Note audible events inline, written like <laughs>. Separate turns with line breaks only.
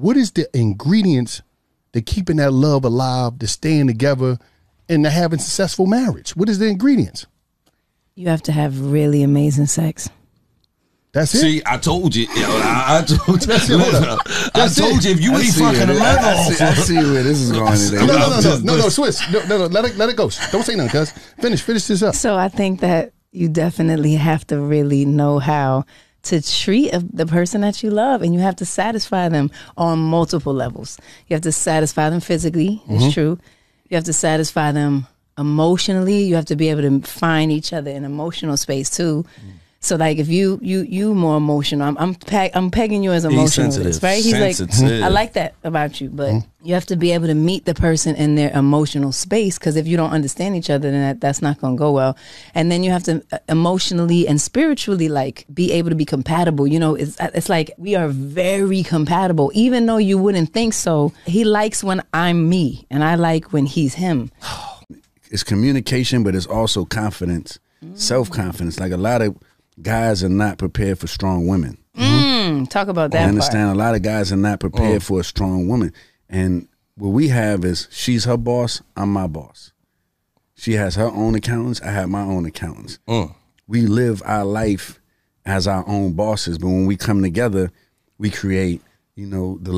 what is the ingredients to keeping that love alive, to staying together, and to having successful marriage? What is the ingredients?
You have to have really amazing sex.
That's it.
See, I told you. Yo, I, I told you.
That's it, hold. <laughs>
I told you if you
I
ain't fucking
it.
a
I,
leg
I see, I see where this is going <laughs> today.
no, no, no, no, no, no, Swizz. No, no, no. Let it, let it go. Don't say nothing, cuz. Finish, finish this up.
So I think that you definitely have to really know how to treat a, the person that you love, and you have to satisfy them on multiple levels. You have to satisfy them physically. It's mm-hmm. true. You have to satisfy them emotionally. You have to be able to find each other in emotional space too. Mm. So like if you you you more emotional, I'm I'm, peg, I'm pegging you as emotional, with this,
sensitive.
right? He's like, I like that about you, but you have to be able to meet the person in their emotional space because if you don't understand each other, then that, that's not going to go well. And then you have to uh, emotionally and spiritually like be able to be compatible. You know, it's it's like we are very compatible, even though you wouldn't think so. He likes when I'm me, and I like when he's him. <sighs>
it's communication, but it's also confidence, self confidence. Like a lot of guys are not prepared for strong women.
Mm, talk about that
I
part.
understand a lot of guys are not prepared for a strong woman. And what we have is she's her boss, I'm my boss. She has her own accountants, I have my own accountants. We live our life as our own bosses, but when we come together, we create, you know, the